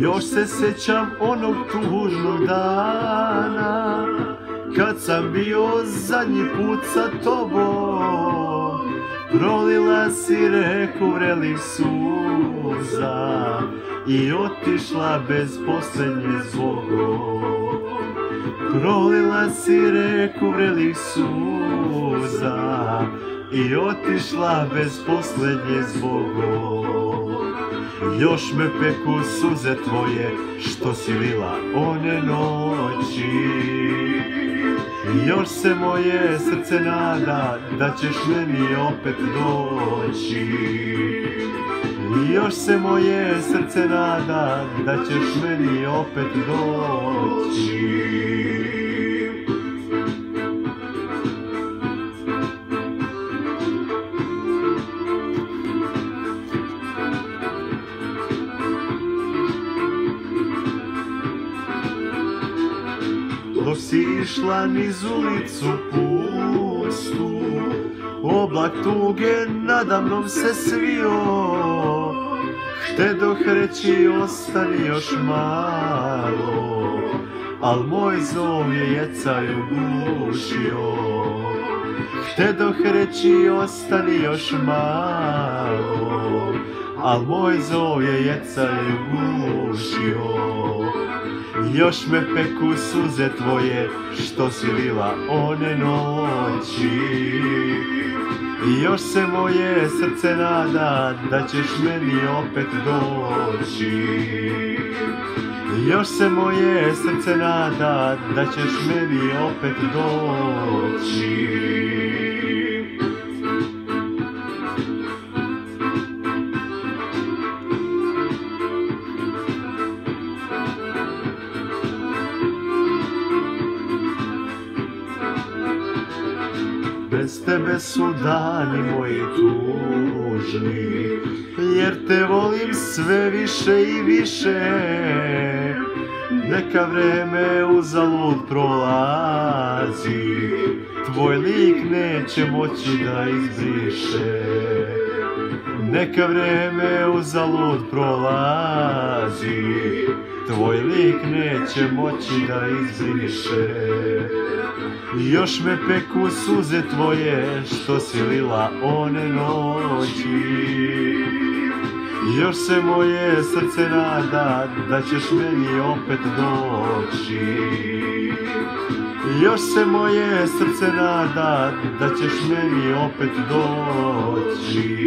Još se sjećam onog tužnog dana Kad sam bio zadnji put sa tobom Prolila si reku vrelih suza I otišla bez posljednje zvogom Prolila si reku vrelih suza I otišla bez posljednje zvogom još me peku suze tvoje što si lila one noći Još se moje srce nada da ćeš meni opet doći. Još se moje srce nada da ćeš meni opet doći Dok si išla niz ulicu pustu Oblak tuge nadamnom se svio. Šte dok reći ostani još malo Al moj zov je jecaju gušio Šte dok reći ostani još malo Al moj zov je jecaju gušio još me peku suze tvoje što si lila one noći. Još se moje srce nada da ćeš meni opet doći. Još se moje srce nada da ćeš meni opet doći Bez tebe su dani moji tužni Jer te volim sve više i više. Neka vreme uzalud prolazi Tvoj lik neće moći da izbriše. Neka vreme uzalud prolazi Tvoj lik neće moći da izbriše. Još me peku suze tvoje što si lila one noći. Još se moje srce nada da ćeš meni opet doći. Još se moje srce nada da ćeš meni opet doći